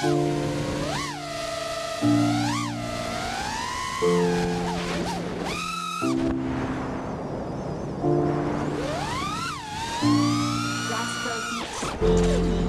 Rascal Beats.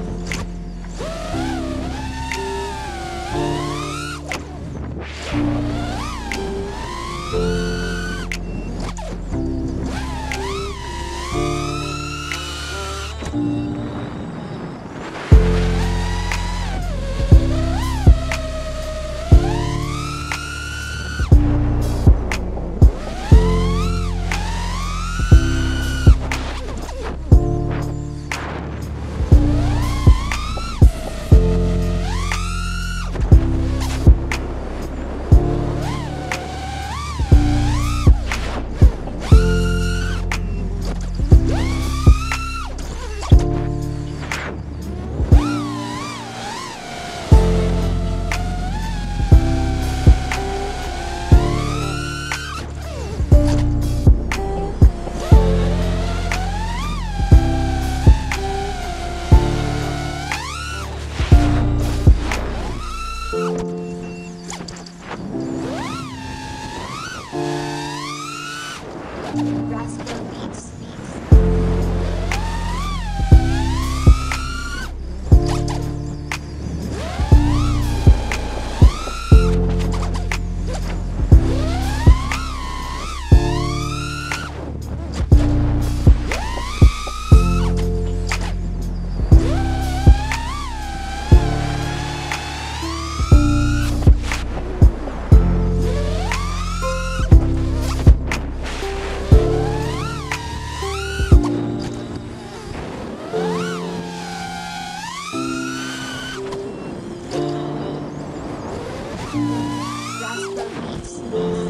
the face.